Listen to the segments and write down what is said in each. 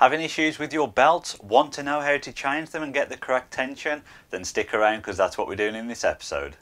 Having issues with your belts? Want to know how to change them and get the correct tension? Then stick around because that's what we're doing in this episode.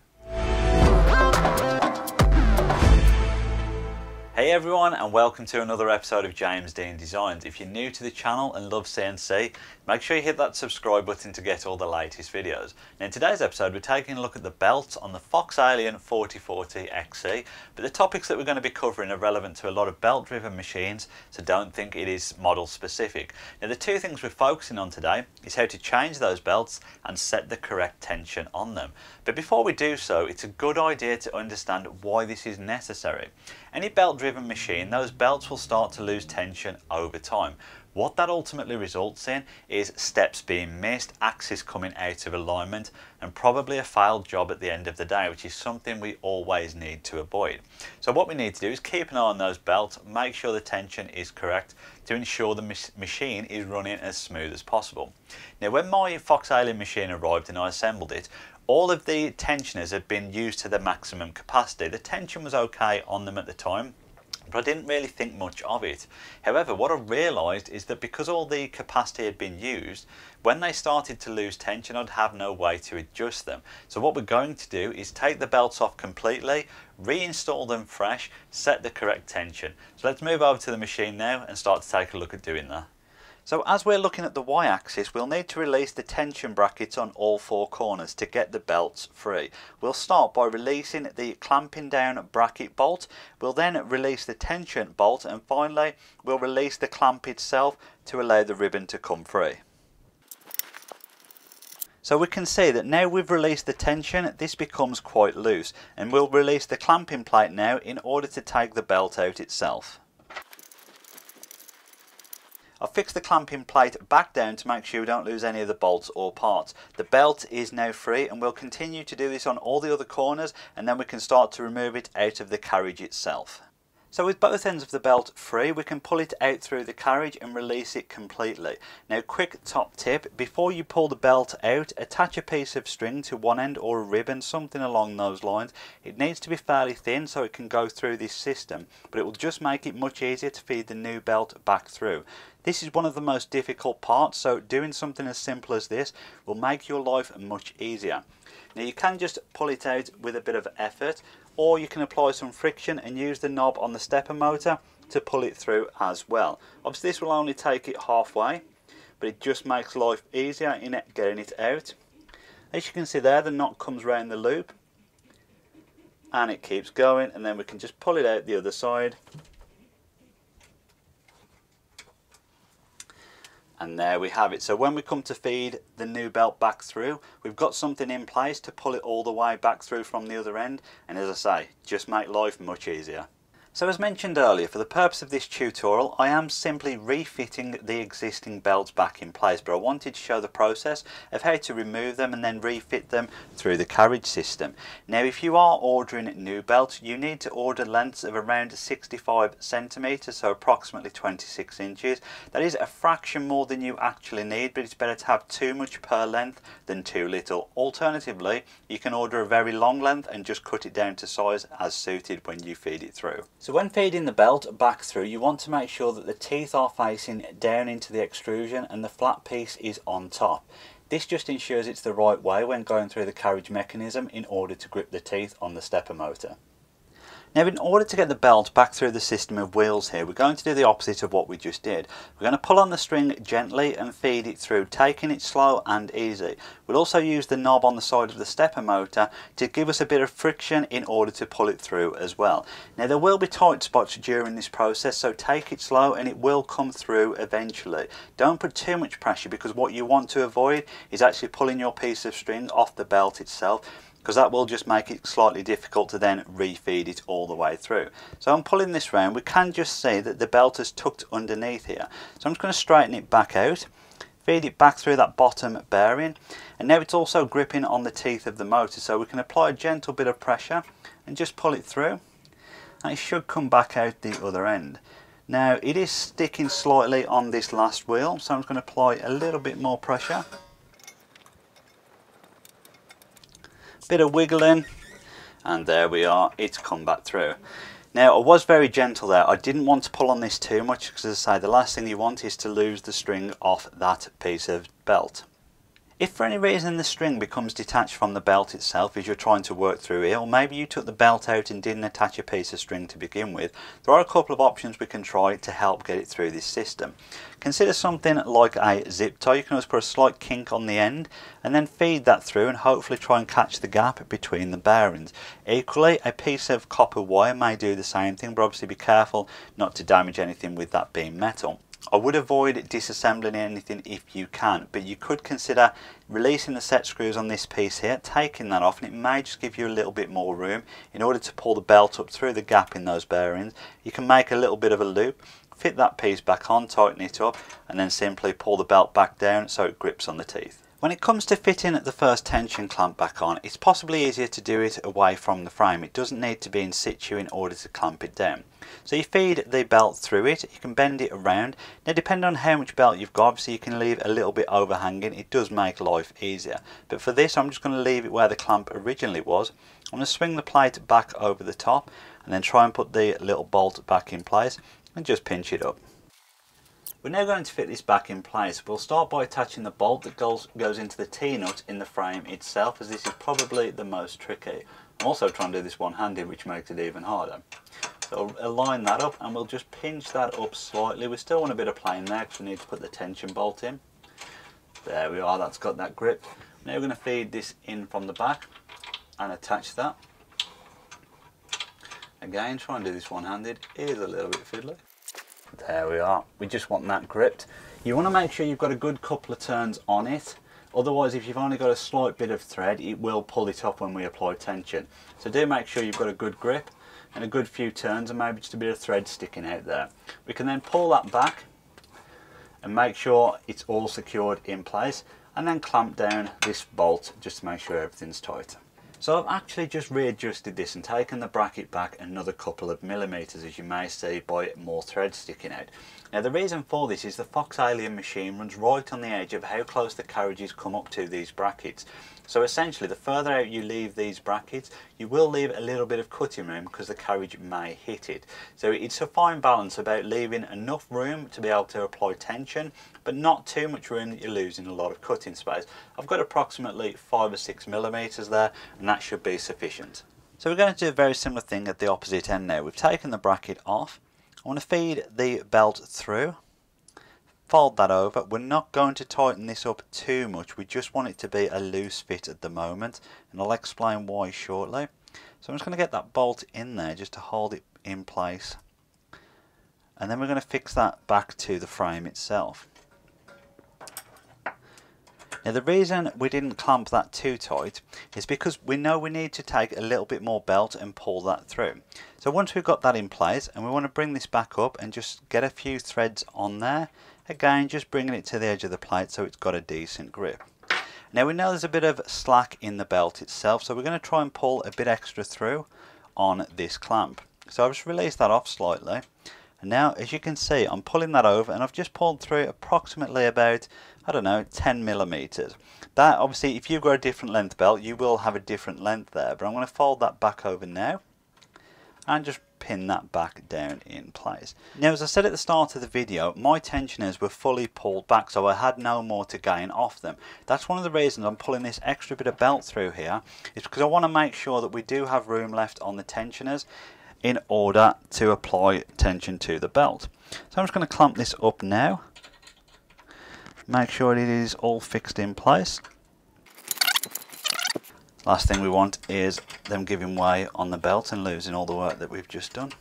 Hey everyone and welcome to another episode of James Dean Designs. If you're new to the channel and love CNC, make sure you hit that subscribe button to get all the latest videos. Now in today's episode we're taking a look at the belts on the Fox Alien 4040 XE, but the topics that we're going to be covering are relevant to a lot of belt driven machines, so don't think it is model specific. Now the two things we're focusing on today is how to change those belts and set the correct tension on them. But before we do so, it's a good idea to understand why this is necessary. Any belt driven machine, those belts will start to lose tension over time. What that ultimately results in is steps being missed, axes coming out of alignment, and probably a failed job at the end of the day, which is something we always need to avoid. So what we need to do is keep an eye on those belts, make sure the tension is correct to ensure the machine is running as smooth as possible. Now when my Fox Alien machine arrived and I assembled it, all of the tensioners had been used to the maximum capacity. The tension was okay on them at the time, but I didn't really think much of it. However, what I realised is that because all the capacity had been used, when they started to lose tension, I'd have no way to adjust them. So what we're going to do is take the belts off completely, reinstall them fresh, set the correct tension. So let's move over to the machine now and start to take a look at doing that. So as we're looking at the y-axis, we'll need to release the tension brackets on all four corners to get the belts free. We'll start by releasing the clamping down bracket bolt, we'll then release the tension bolt and finally we'll release the clamp itself to allow the ribbon to come free. So we can see that now we've released the tension, this becomes quite loose and we'll release the clamping plate now in order to take the belt out itself. I've fixed the clamping plate back down to make sure we don't lose any of the bolts or parts. The belt is now free and we'll continue to do this on all the other corners and then we can start to remove it out of the carriage itself. So with both ends of the belt free, we can pull it out through the carriage and release it completely. Now quick top tip, before you pull the belt out, attach a piece of string to one end or a ribbon, something along those lines. It needs to be fairly thin so it can go through this system, but it will just make it much easier to feed the new belt back through. This is one of the most difficult parts, so doing something as simple as this will make your life much easier. Now you can just pull it out with a bit of effort or you can apply some friction and use the knob on the stepper motor to pull it through as well. Obviously this will only take it halfway but it just makes life easier in getting it out. As you can see there the knot comes around the loop and it keeps going and then we can just pull it out the other side and there we have it. So when we come to feed the new belt back through we've got something in place to pull it all the way back through from the other end. And as I say just make life much easier so as mentioned earlier, for the purpose of this tutorial, I am simply refitting the existing belts back in place, but I wanted to show the process of how to remove them and then refit them through the carriage system. Now if you are ordering new belts, you need to order lengths of around 65 centimeters, so approximately 26 inches. That is a fraction more than you actually need, but it's better to have too much per length than too little. Alternatively, you can order a very long length and just cut it down to size as suited when you feed it through. So when feeding the belt back through, you want to make sure that the teeth are facing down into the extrusion and the flat piece is on top. This just ensures it's the right way when going through the carriage mechanism in order to grip the teeth on the stepper motor. Now in order to get the belt back through the system of wheels here, we're going to do the opposite of what we just did. We're going to pull on the string gently and feed it through, taking it slow and easy. We'll also use the knob on the side of the stepper motor to give us a bit of friction in order to pull it through as well. Now there will be tight spots during this process, so take it slow and it will come through eventually. Don't put too much pressure because what you want to avoid is actually pulling your piece of string off the belt itself because that will just make it slightly difficult to then refeed it all the way through. So I'm pulling this round, we can just see that the belt is tucked underneath here. So I'm just going to straighten it back out, feed it back through that bottom bearing, and now it's also gripping on the teeth of the motor, so we can apply a gentle bit of pressure and just pull it through, and it should come back out the other end. Now it is sticking slightly on this last wheel, so I'm just going to apply a little bit more pressure. Bit of wiggling and there we are it's come back through Now I was very gentle there, I didn't want to pull on this too much because as I say the last thing you want is to lose the string off that piece of belt. If for any reason the string becomes detached from the belt itself as you're trying to work through it, or maybe you took the belt out and didn't attach a piece of string to begin with, there are a couple of options we can try to help get it through this system. Consider something like a zip tie, you can always put a slight kink on the end and then feed that through and hopefully try and catch the gap between the bearings. Equally, a piece of copper wire may do the same thing, but obviously be careful not to damage anything with that being metal. I would avoid disassembling anything if you can, but you could consider releasing the set screws on this piece here, taking that off, and it may just give you a little bit more room in order to pull the belt up through the gap in those bearings. You can make a little bit of a loop, fit that piece back on, tighten it up, and then simply pull the belt back down so it grips on the teeth. When it comes to fitting the first tension clamp back on, it's possibly easier to do it away from the frame. It doesn't need to be in situ in order to clamp it down. So you feed the belt through it, you can bend it around. Now depending on how much belt you've got, obviously you can leave a little bit overhanging. It does make life easier. But for this I'm just going to leave it where the clamp originally was. I'm going to swing the plate back over the top and then try and put the little bolt back in place and just pinch it up. We're now going to fit this back in place. We'll start by attaching the bolt that goes, goes into the T-nut in the frame itself as this is probably the most tricky. I'm also trying to do this one-handed which makes it even harder. So align that up and we'll just pinch that up slightly. We still want a bit of plane there because we need to put the tension bolt in. There we are, that's got that grip. Now we're going to feed this in from the back and attach that. Again, try and do this one-handed. Is a little bit fiddly. There we are. We just want that gripped. You want to make sure you've got a good couple of turns on it. Otherwise, if you've only got a slight bit of thread, it will pull it up when we apply tension. So do make sure you've got a good grip and a good few turns and maybe just a bit of thread sticking out there. We can then pull that back and make sure it's all secured in place and then clamp down this bolt just to make sure everything's tight. So I've actually just readjusted this and taken the bracket back another couple of millimetres as you may see by more thread sticking out. Now the reason for this is the Fox Alien machine runs right on the edge of how close the carriages come up to these brackets. So essentially the further out you leave these brackets you will leave a little bit of cutting room because the carriage may hit it. So it's a fine balance about leaving enough room to be able to apply tension but not too much room that you're losing a lot of cutting space. I've got approximately 5 or 6 millimeters there and that should be sufficient. So we're going to do a very similar thing at the opposite end now. We've taken the bracket off. I want to feed the belt through fold that over. We're not going to tighten this up too much. We just want it to be a loose fit at the moment. And I'll explain why shortly. So I'm just going to get that bolt in there just to hold it in place. And then we're going to fix that back to the frame itself. Now the reason we didn't clamp that too tight is because we know we need to take a little bit more belt and pull that through. So once we've got that in place and we want to bring this back up and just get a few threads on there Again, just bringing it to the edge of the plate so it's got a decent grip. Now we know there's a bit of slack in the belt itself, so we're going to try and pull a bit extra through on this clamp. So I've just released that off slightly. And now, as you can see, I'm pulling that over and I've just pulled through approximately about, I don't know, 10 millimeters. That, obviously, if you've got a different length belt, you will have a different length there. But I'm going to fold that back over now and just pin that back down in place. Now as I said at the start of the video, my tensioners were fully pulled back so I had no more to gain off them. That's one of the reasons I'm pulling this extra bit of belt through here, is because I want to make sure that we do have room left on the tensioners in order to apply tension to the belt. So I'm just going to clamp this up now, make sure it is all fixed in place. Last thing we want is them giving way on the belt and losing all the work that we've just done.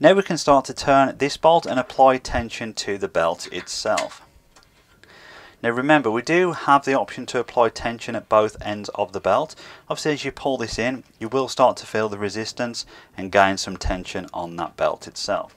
Now we can start to turn this bolt and apply tension to the belt itself. Now remember we do have the option to apply tension at both ends of the belt. Obviously as you pull this in you will start to feel the resistance and gain some tension on that belt itself.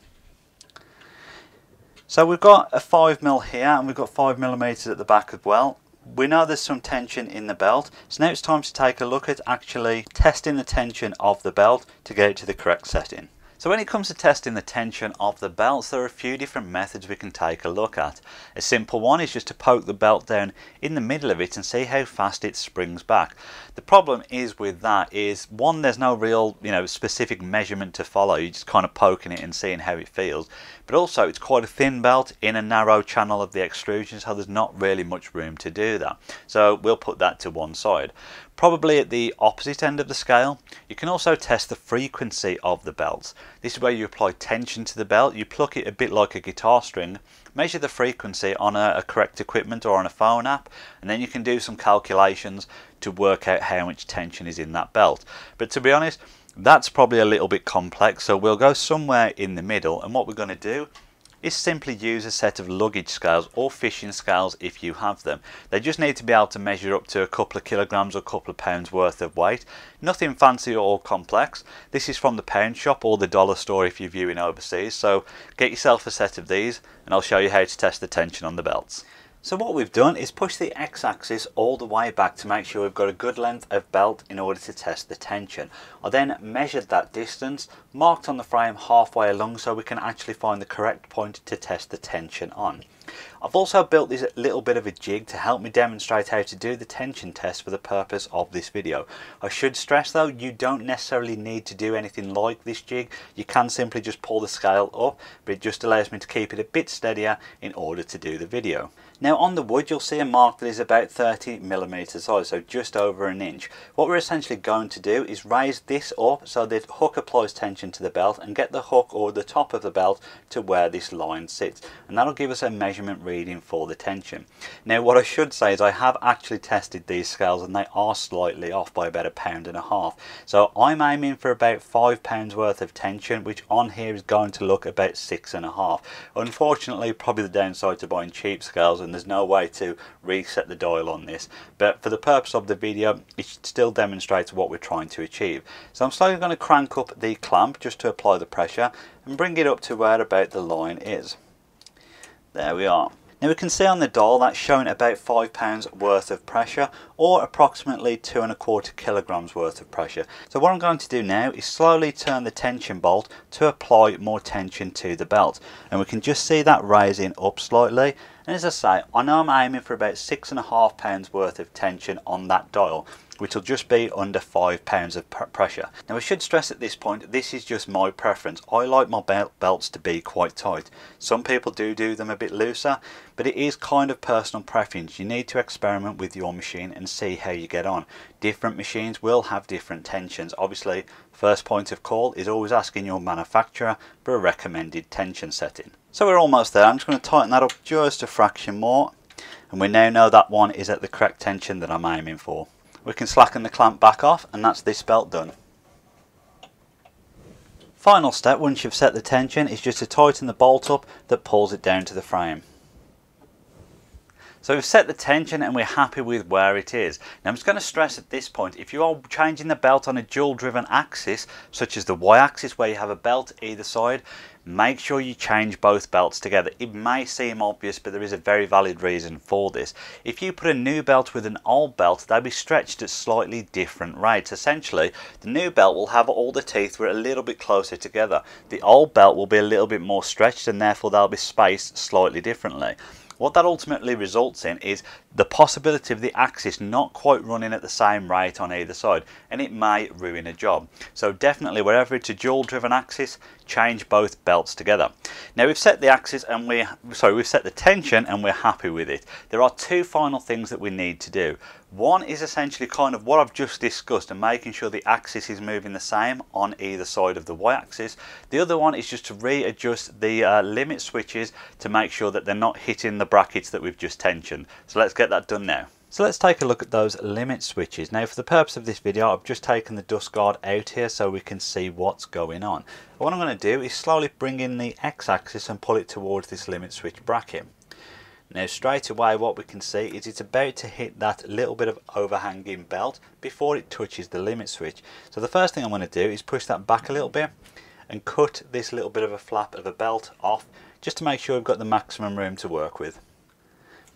So we've got a 5mm here and we've got 5mm at the back as well. We know there's some tension in the belt, so now it's time to take a look at actually testing the tension of the belt to get it to the correct setting. So when it comes to testing the tension of the belts, there are a few different methods we can take a look at. A simple one is just to poke the belt down in the middle of it and see how fast it springs back. The problem is with that is one, there's no real, you know, specific measurement to follow. You're just kind of poking it and seeing how it feels. But also it's quite a thin belt in a narrow channel of the extrusion, so there's not really much room to do that. So we'll put that to one side. Probably at the opposite end of the scale, you can also test the frequency of the belts. This is where you apply tension to the belt, you pluck it a bit like a guitar string, measure the frequency on a, a correct equipment or on a phone app, and then you can do some calculations to work out how much tension is in that belt. But to be honest, that's probably a little bit complex, so we'll go somewhere in the middle, and what we're going to do is simply use a set of luggage scales or fishing scales if you have them. They just need to be able to measure up to a couple of kilograms or a couple of pounds worth of weight. Nothing fancy or complex. This is from the pound shop or the dollar store if you're viewing overseas. So get yourself a set of these and I'll show you how to test the tension on the belts. So what we've done is push the x-axis all the way back to make sure we've got a good length of belt in order to test the tension. I then measured that distance, marked on the frame halfway along so we can actually find the correct point to test the tension on. I've also built this little bit of a jig to help me demonstrate how to do the tension test for the purpose of this video. I should stress though, you don't necessarily need to do anything like this jig. You can simply just pull the scale up, but it just allows me to keep it a bit steadier in order to do the video. Now on the wood you'll see a mark that is about 30 millimeters high, so just over an inch. What we're essentially going to do is raise this up so the hook applies tension to the belt and get the hook or the top of the belt to where this line sits. And that'll give us a measurement reading for the tension. Now what I should say is I have actually tested these scales and they are slightly off by about a pound and a half. So I'm aiming for about five pounds worth of tension, which on here is going to look about six and a half. Unfortunately, probably the downside to buying cheap scales and there's no way to reset the dial on this but for the purpose of the video it still demonstrates what we're trying to achieve so I'm slowly going to crank up the clamp just to apply the pressure and bring it up to where about the line is there we are now we can see on the dial that's showing about five pounds worth of pressure or approximately two and a quarter kilograms worth of pressure. So what I'm going to do now is slowly turn the tension bolt to apply more tension to the belt. And we can just see that rising up slightly. And as I say, I know I'm aiming for about six and a half pounds worth of tension on that dial which will just be under five pounds of pressure. Now I should stress at this point, this is just my preference. I like my belt belts to be quite tight. Some people do do them a bit looser, but it is kind of personal preference. You need to experiment with your machine and see how you get on. Different machines will have different tensions. Obviously, first point of call is always asking your manufacturer for a recommended tension setting. So we're almost there. I'm just going to tighten that up just a fraction more. And we now know that one is at the correct tension that I'm aiming for we can slacken the clamp back off and that's this belt done. Final step once you've set the tension is just to tighten the bolt up that pulls it down to the frame. So we've set the tension and we're happy with where it is. Now I'm just going to stress at this point, if you are changing the belt on a dual driven axis, such as the Y axis where you have a belt either side, make sure you change both belts together. It may seem obvious, but there is a very valid reason for this. If you put a new belt with an old belt, they'll be stretched at slightly different rates. Essentially, the new belt will have all the teeth were a little bit closer together. The old belt will be a little bit more stretched and therefore they'll be spaced slightly differently. What that ultimately results in is the possibility of the axis not quite running at the same rate on either side and it may ruin a job. So definitely wherever it's a dual driven axis, change both belts together. Now we've set the axis and we sorry we've set the tension and we're happy with it. There are two final things that we need to do. One is essentially kind of what I've just discussed and making sure the axis is moving the same on either side of the y-axis. The other one is just to readjust the uh, limit switches to make sure that they're not hitting the brackets that we've just tensioned. So let's get that done now. So let's take a look at those limit switches. Now for the purpose of this video I've just taken the dust guard out here so we can see what's going on. What I'm going to do is slowly bring in the x-axis and pull it towards this limit switch bracket. Now straight away what we can see is it's about to hit that little bit of overhanging belt before it touches the limit switch. So the first thing I'm going to do is push that back a little bit and cut this little bit of a flap of a belt off just to make sure we've got the maximum room to work with.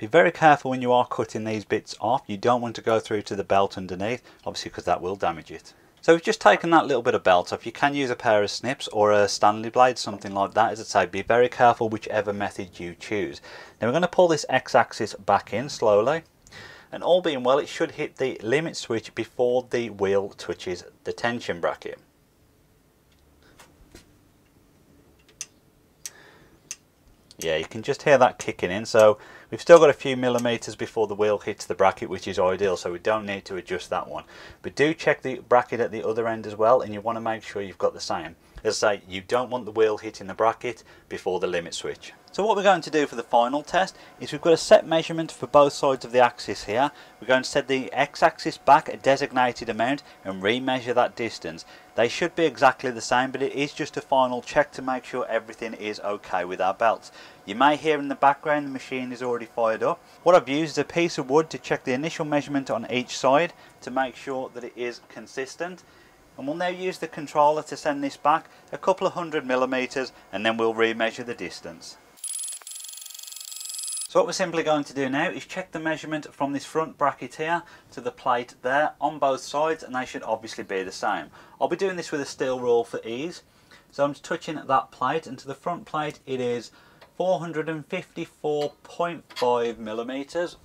Be very careful when you are cutting these bits off. You don't want to go through to the belt underneath, obviously because that will damage it. So we've just taken that little bit of belt off. You can use a pair of snips or a Stanley blade, something like that. As I say, be very careful whichever method you choose. Now we're going to pull this x-axis back in slowly. And all being well, it should hit the limit switch before the wheel touches the tension bracket. Yeah, you can just hear that kicking in. So we've still got a few millimeters before the wheel hits the bracket, which is ideal. So we don't need to adjust that one. But do check the bracket at the other end as well. And you want to make sure you've got the same. As I say, you don't want the wheel hitting the bracket before the limit switch. So what we're going to do for the final test is we've got a set measurement for both sides of the axis here. We're going to set the x-axis back a designated amount and re-measure that distance. They should be exactly the same but it is just a final check to make sure everything is okay with our belts. You may hear in the background the machine is already fired up. What I've used is a piece of wood to check the initial measurement on each side to make sure that it is consistent and we'll now use the controller to send this back a couple of hundred millimeters and then we'll re-measure the distance. So what we're simply going to do now is check the measurement from this front bracket here to the plate there on both sides and they should obviously be the same. I'll be doing this with a steel rule for ease. So I'm just touching that plate and to the front plate it is 454.5 millimeters.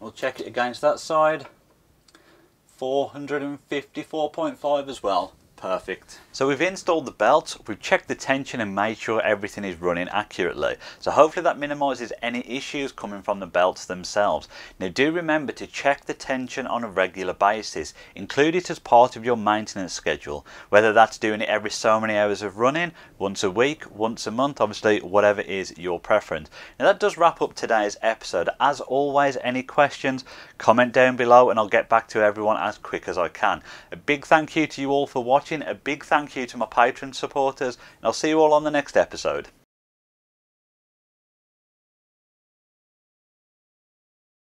We'll check it against that side 454.5 as well. Perfect. So we've installed the belt, we've checked the tension and made sure everything is running accurately. So hopefully that minimises any issues coming from the belts themselves. Now do remember to check the tension on a regular basis. Include it as part of your maintenance schedule. Whether that's doing it every so many hours of running, once a week, once a month, obviously whatever is your preference. Now that does wrap up today's episode. As always, any questions, comment down below and I'll get back to everyone as quick as I can. A big thank you to you all for watching A big thank you to my Patreon supporters, and I'll see you all on the next episode.